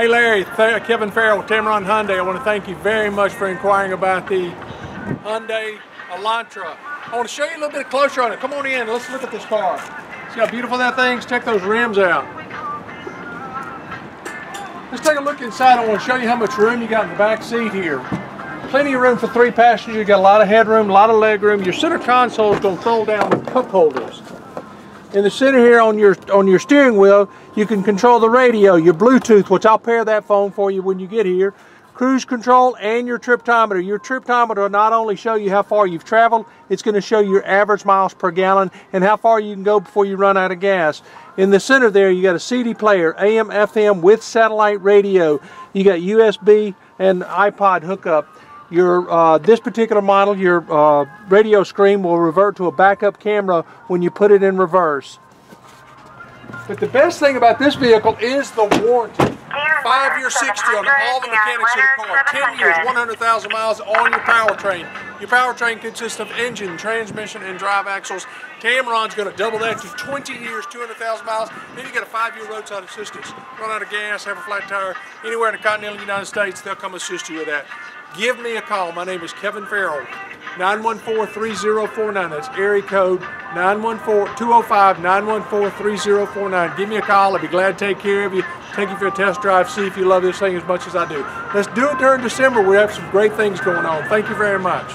Hey Larry, Th Kevin Farrell with Tameron Hyundai. I want to thank you very much for inquiring about the Hyundai Elantra. I want to show you a little bit closer on it. Come on in, let's look at this car. See how beautiful that thing is? Check those rims out. Let's take a look inside. I want to show you how much room you got in the back seat here. Plenty of room for three passengers. You got a lot of headroom, a lot of leg room. Your center console is going to fold down with cup holders. In the center here on your on your steering wheel, you can control the radio, your Bluetooth, which I'll pair that phone for you when you get here, cruise control, and your triptometer. Your triptometer will not only show you how far you've traveled, it's going to show you your average miles per gallon and how far you can go before you run out of gas. In the center there, you got a CD player, AM, FM with satellite radio. You got USB and iPod hookup. Your uh, this particular model, your uh, radio screen will revert to a backup camera when you put it in reverse. But the best thing about this vehicle is the warranty. Five year 60 on all the mechanics of the car. 10 years, 100,000 miles on your powertrain. Your powertrain consists of engine, transmission, and drive axles. Tameron's going to double that to 20 years, 200,000 miles. Then you get a five year roadside assistance. Run out of gas, have a flat tire, anywhere in the continental United States, they'll come assist you with that. Give me a call. My name is Kevin Farrell. 914-3049. That's area code 914-205-914-3049. Give me a call. I'll be glad to take care of you. Take you for a test drive. See if you love this thing as much as I do. Let's do it during December. We have some great things going on. Thank you very much.